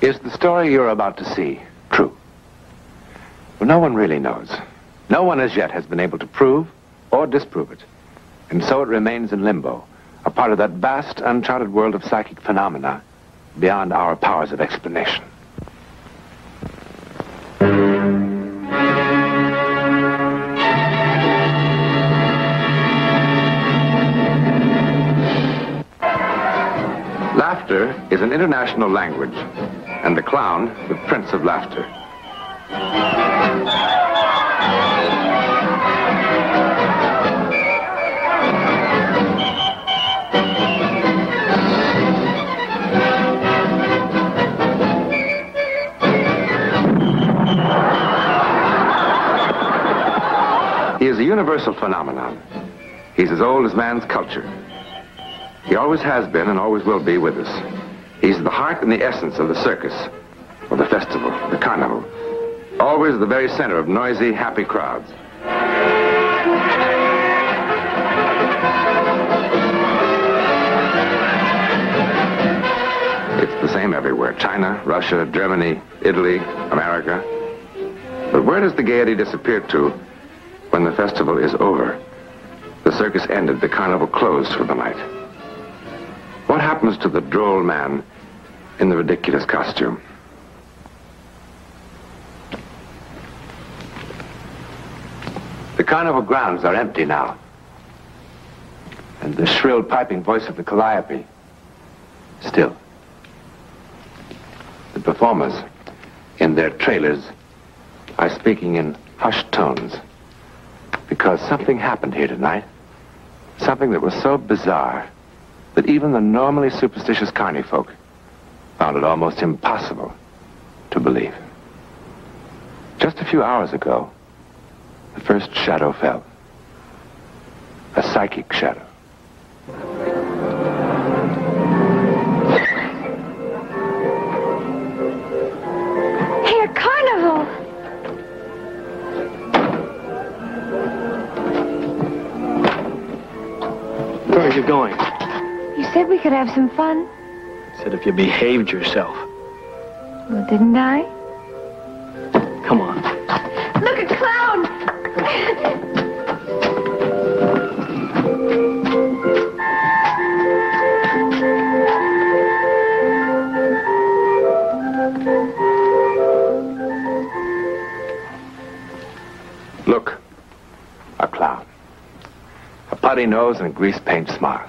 Is the story you're about to see true? Well, no one really knows. No one as yet has been able to prove or disprove it. And so it remains in limbo, a part of that vast, uncharted world of psychic phenomena beyond our powers of explanation. Laughter is an international language, and the clown the prince of laughter. He is a universal phenomenon. He's as old as man's culture. He always has been and always will be with us. He's the heart and the essence of the circus, of the festival, the carnival. Always the very center of noisy, happy crowds. It's the same everywhere. China, Russia, Germany, Italy, America. But where does the gaiety disappear to when the festival is over? The circus ended, the carnival closed for the night. What happens to the droll man in the ridiculous costume? The carnival grounds are empty now. And the shrill piping voice of the calliope, still. The performers, in their trailers, are speaking in hushed tones. Because something happened here tonight. Something that was so bizarre that even the normally superstitious carny folk found it almost impossible to believe. Just a few hours ago, the first shadow fell. A psychic shadow. Hey, a carnival! Where are you going? You said we could have some fun. Said if you behaved yourself. Well, didn't I? Come on. Look, a clown! Look, a clown. A putty nose and a grease paint smile.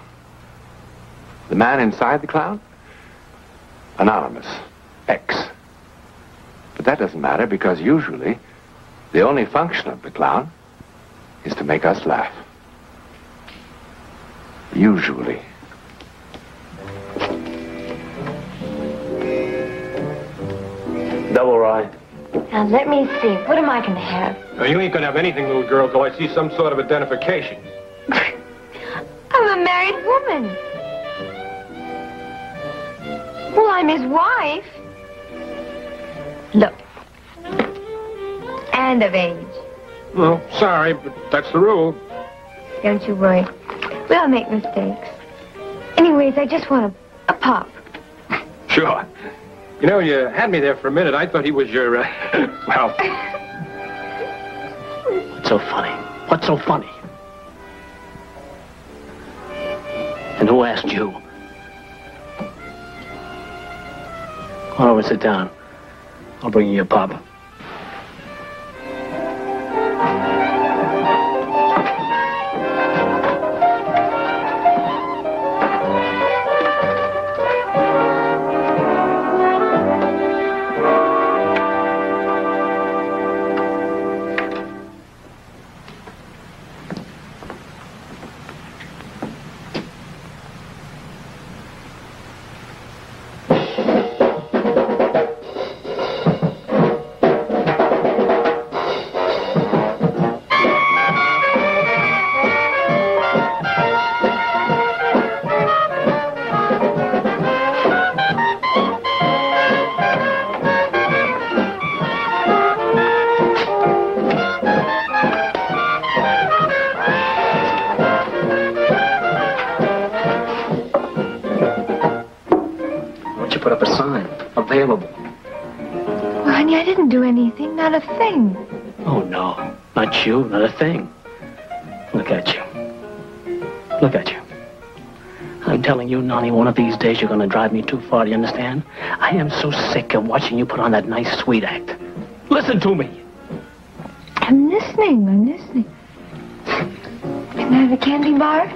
The man inside the clown? Anonymous. X. But that doesn't matter because usually the only function of the clown is to make us laugh. Usually. Double rye. Now, let me see. What am I going to have? Now, you ain't gonna have anything, little girl, till I see some sort of identification. His wife. Look. And of age. Well, sorry, but that's the rule. Don't you worry. We all make mistakes. Anyways, I just want a, a pop. Sure. You know, you had me there for a minute. I thought he was your, uh, well, What's so funny? What's so funny? And who asked you? Come over, sit down. I'll bring you a pop. Not a thing. Oh, no. Not you, not a thing. Look at you. Look at you. I'm telling you, Nani, one of these days you're going to drive me too far, do you understand? I am so sick of watching you put on that nice, sweet act. Listen to me. I'm listening. I'm listening. Can I have a candy bar?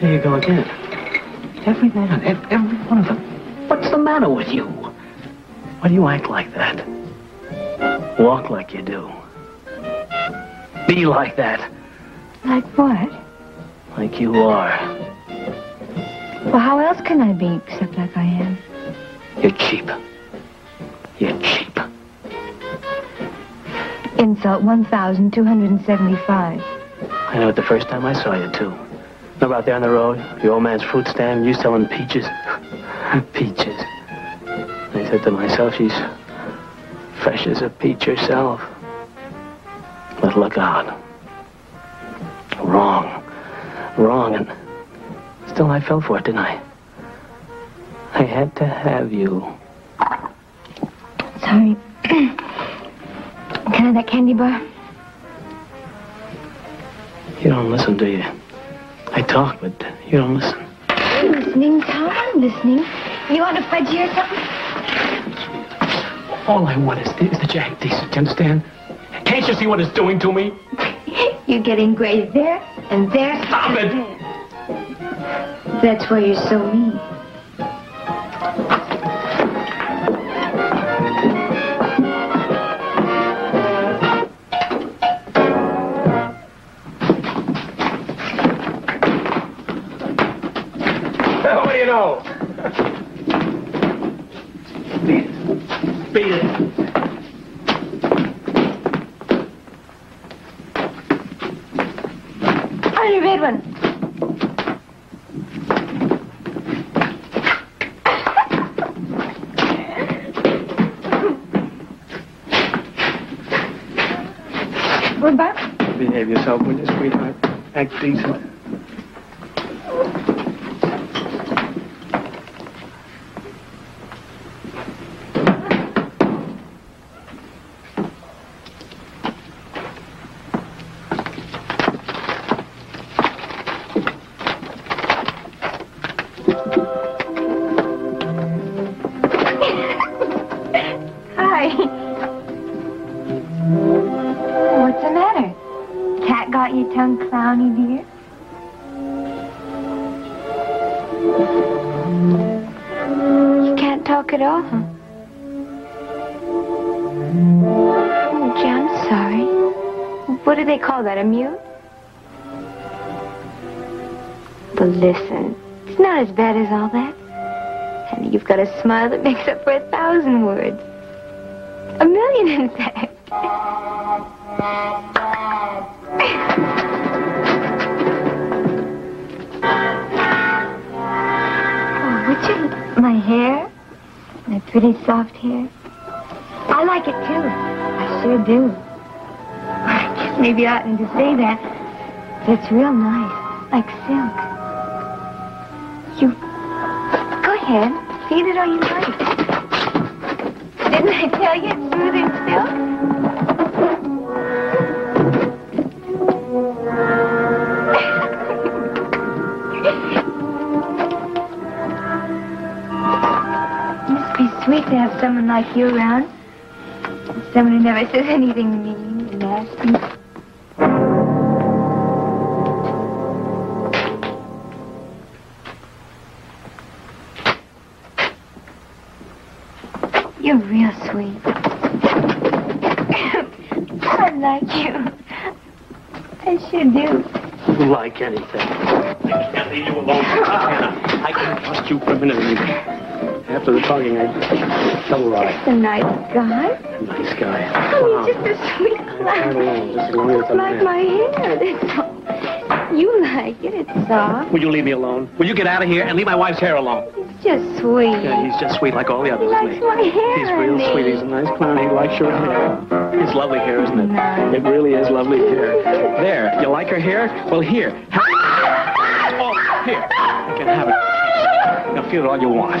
There you go again. Every man, ev- every one of them. What's the matter with you? Why do you act like that? Walk like you do. Be like that, Like what? like you are. Well, how else can I be except like I am? You're cheap. You're cheap. Insult 1,275. I know it the first time I saw you, too. Remember out there on the road, the old man's fruit stand, you selling peaches? peaches. I said to myself, she's fresh as a peach herself. But look out. Wrong. Wrong, and still I fell for it, didn't I? I had to have you. Sorry. Can I have that candy bar? You don't listen, do you? I talk, but you don't listen. I'm listening, Tom. I'm listening. You want a fudgy or something? All I want is, is the Jack decent, you understand? Can't you see what it's doing to me? You're getting gray there and there. Stop it! That's why you're so mean. Behave yourself, will you, sweetheart? Act decent. At all, huh? Oh, gee, I'm sorry. What do they call that, a mute? But listen, it's not as bad as all that. Honey, you've got a smile that makes up for a thousand words. A million, in fact. oh, you? My hair? My pretty soft hair? I like it too. I sure do. I guess maybe I oughtn't to say that. But it's real nice, like silk. You. Go ahead. Feed it all you like. Didn't I tell you it's smooth as like you around. Someone who never says anything mean nasty. You're real sweet. I like you. I sure do. Like anything. I can't leave you alone. I can't trust you for a minute. After the talking, I double right. He's a nice guy. Nice guy. Oh, he's just a sweet Right along, just as long as It's like my hair, that's all. You like it, it's soft. Will you leave me alone? Will you get out of here and leave my wife's hair alone? It's just sweet. Yeah, he's just sweet like all the He others, likes my hair, He's real honey. sweet. He's a nice clown. He likes your hair. It's lovely hair, isn't it? Nice. It really is lovely hair. There, you like her hair? Well, here. Have- Oh, here. You can have it. Now feel it all you want.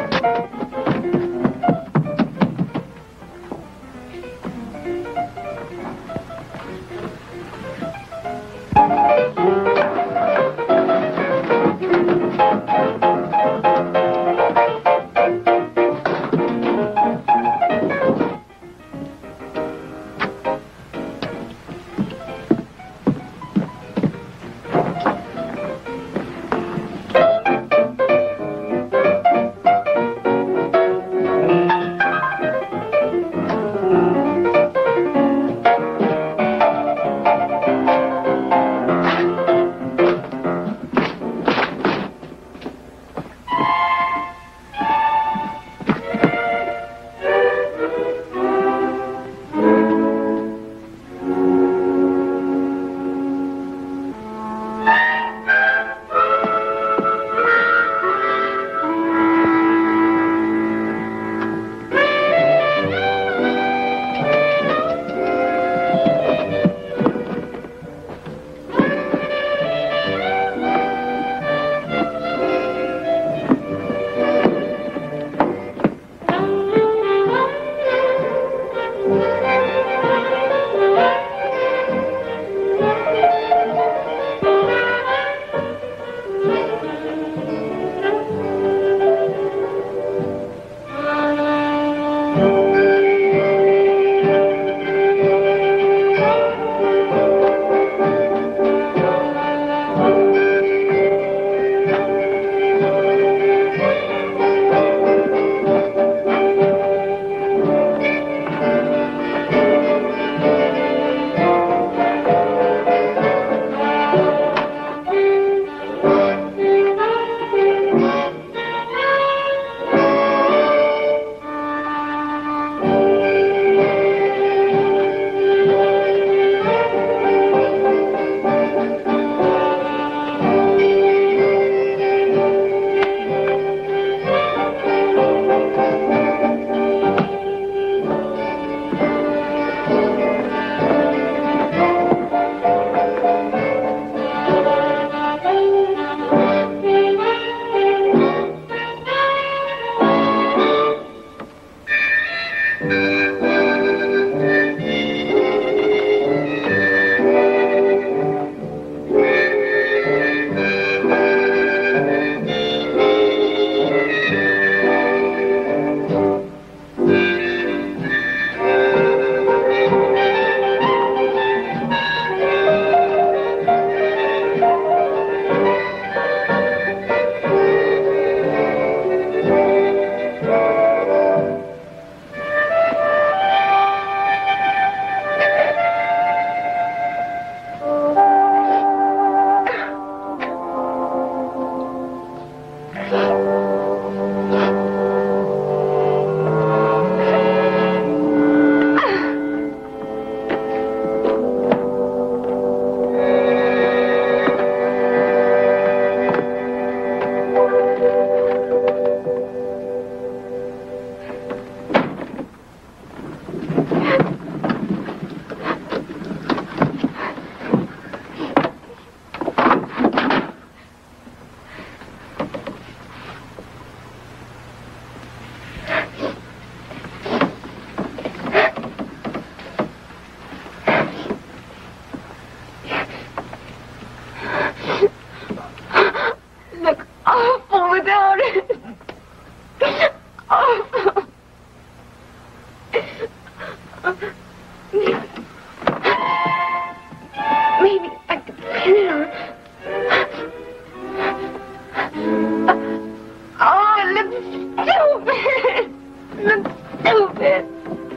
stupid. Look stupid.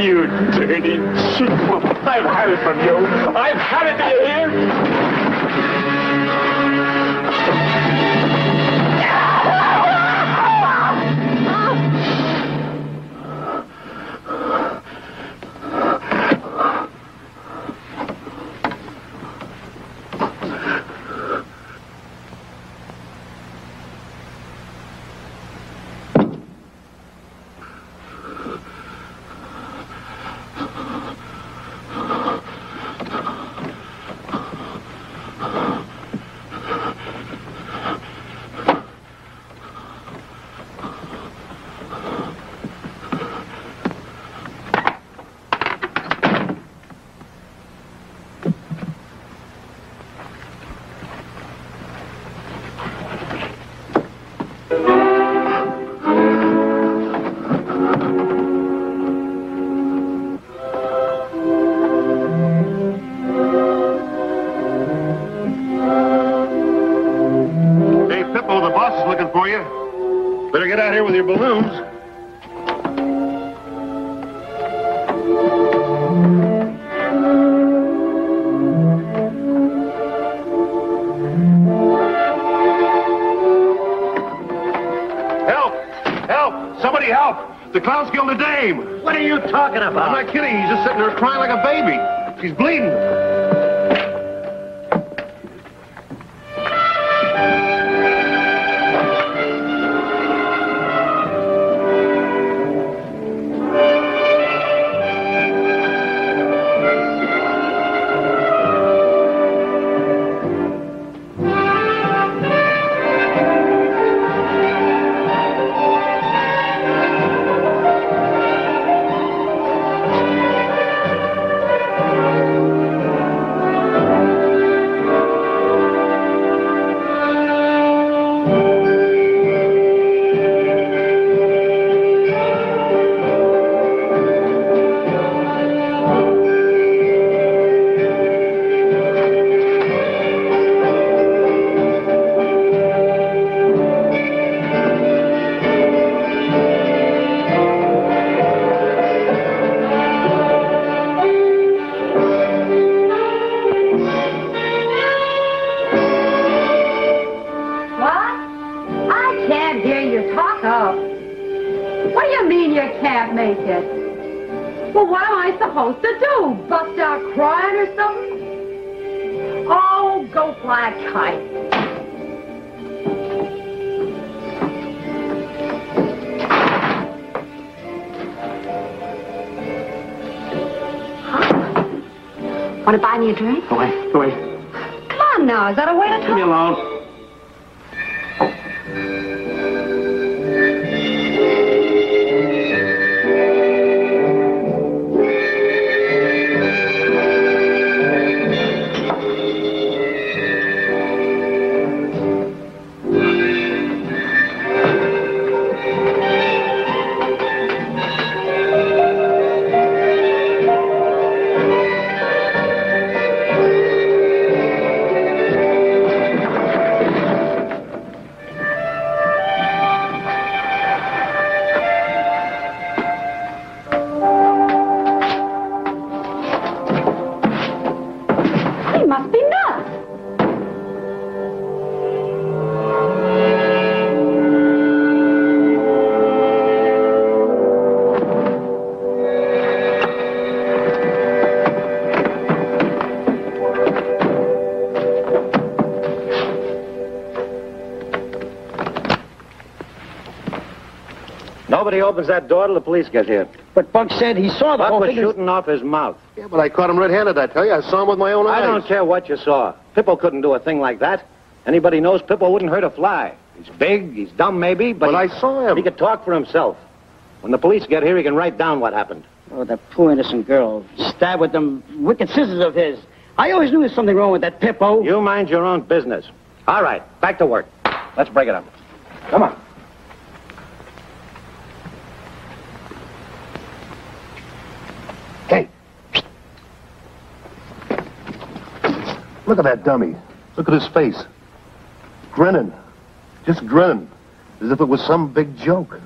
You dirty cheap. I've had it from you. I've had it, do you hear? Somebody help! The clown's killed a dame. What are you talking about? I'm not kidding. He's just sitting there crying like a baby. She's bleeding. Want to buy me a drink? Go away. Go away. Come on now. Is that a way to Leave me talk? alone. Nobody opens that door till the police get here. But Buck said he saw the Buck whole was thing. shooting off his mouth. Yeah, but I caught him red-handed, I tell you. I saw him with my own eyes. I don't care what you saw. Pippo couldn't do a thing like that. Anybody knows Pippo wouldn't hurt a fly. He's big, he's dumb maybe, but But I saw him. he could talk for himself. When the police get here, he can write down what happened. Oh, that poor innocent girl. Stabbed with them wicked scissors of his. I always knew there was something wrong with that Pippo. You mind your own business. All right, back to work. Let's break it up. Come on. Look at that dummy. Look at his face. Grinning. Just grinning. As if it was some big joke.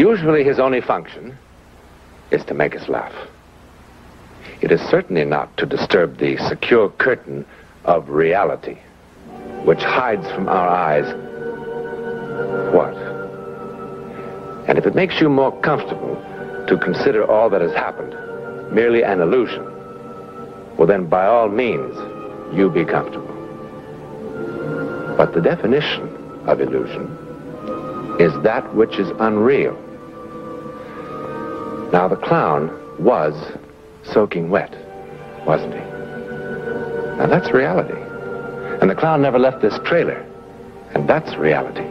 Usually his only function is to make us laugh. It is certainly not to disturb the secure curtain of reality, which hides from our eyes what? And if it makes you more comfortable to consider all that has happened merely an illusion, well then by all means, you be comfortable. But the definition of illusion is that which is unreal. Now the clown was soaking wet, wasn't he? Now that's reality. And the clown never left this trailer, and that's reality.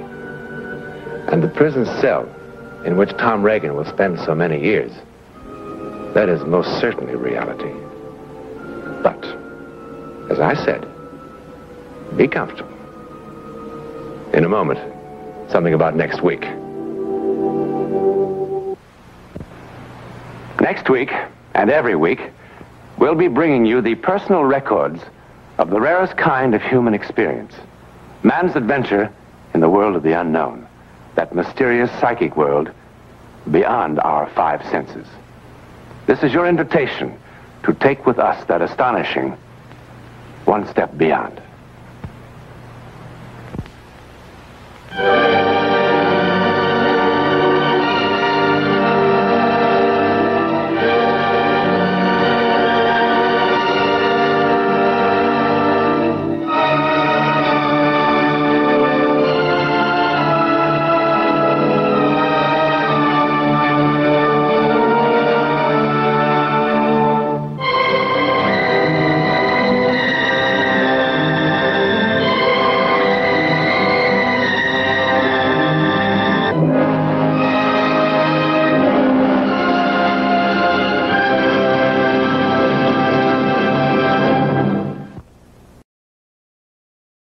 And the prison cell in which Tom Reagan will spend so many years, that is most certainly reality. But, as I said, be comfortable. In a moment, something about next week. Next week, and every week, we'll be bringing you the personal records of the rarest kind of human experience. Man's adventure in the world of the unknown. That mysterious psychic world beyond our five senses. This is your invitation to take with us that astonishing one step beyond.